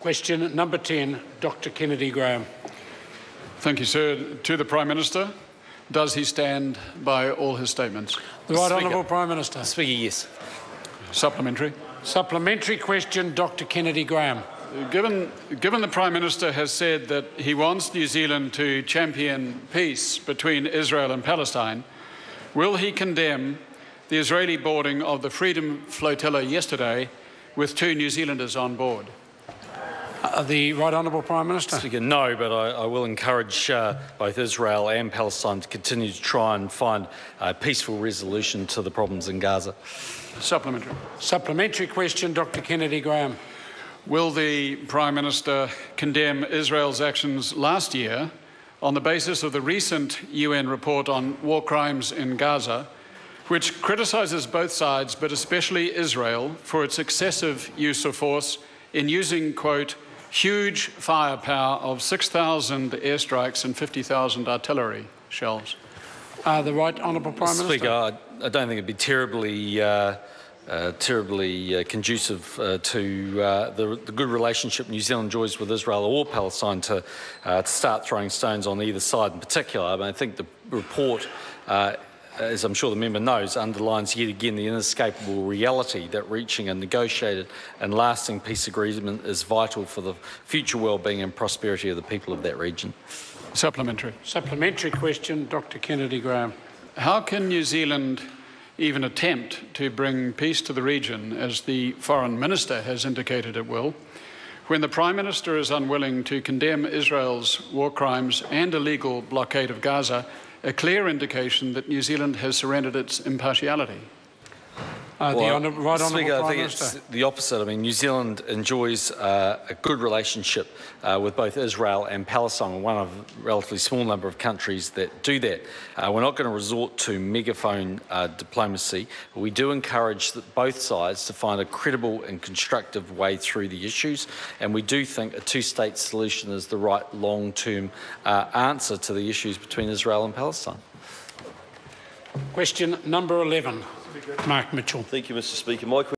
Question number 10, Dr Kennedy Graham. Thank you, sir. To the Prime Minister, does he stand by all his statements? The Right Speaker. Honourable Prime Minister. Speaker, yes. Supplementary. Supplementary question, Dr Kennedy Graham. Given, given the Prime Minister has said that he wants New Zealand to champion peace between Israel and Palestine, will he condemn the Israeli boarding of the Freedom Flotilla yesterday with two New Zealanders on board? Uh, the Right Honourable Prime Minister. Speaker, no, but I, I will encourage uh, both Israel and Palestine to continue to try and find a peaceful resolution to the problems in Gaza. Supplementary. Supplementary question, Dr Kennedy Graham. Will the Prime Minister condemn Israel's actions last year on the basis of the recent UN report on war crimes in Gaza, which criticises both sides, but especially Israel, for its excessive use of force in using, quote, huge firepower of 6,000 airstrikes and 50,000 artillery shells? Uh, the Right Honourable Prime Speaker, Minister. I, I don't think it'd be terribly. Uh, uh, terribly uh, conducive uh, to uh, the, the, good relationship New Zealand enjoys with Israel or Palestine to, uh, to start throwing stones on either side in particular. I, mean, I think the report, uh, Uh, as I'm sure the member knows, underlines yet again the inescapable reality that reaching a negotiated and lasting peace agreement is vital for the future well-being and prosperity of the people of that region. Supplementary. Supplementary question, Dr Kennedy Graham. How can New Zealand even attempt to bring peace to the region, as the Foreign Minister has indicated it will, when the Prime Minister is unwilling to condemn Israel's war crimes and illegal blockade of Gaza, a clear indication that New Zealand has surrendered its impartiality? Uh, the Honour right Honourable Speaker, I Prime think Minister. it's the opposite. I mean, New Zealand enjoys uh, a good relationship uh, with both Israel and Palestine, one of a relatively small number of countries that do that. Uh, we're not going to resort to megaphone uh, diplomacy, we do encourage both sides to find a credible and constructive way through the issues, and we do think a two-state solution is the right long-term uh, answer to the issues between Israel and Palestine. Question number 11, Mark Mitchell. Thank you, Mr Speaker. My